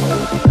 Gracias.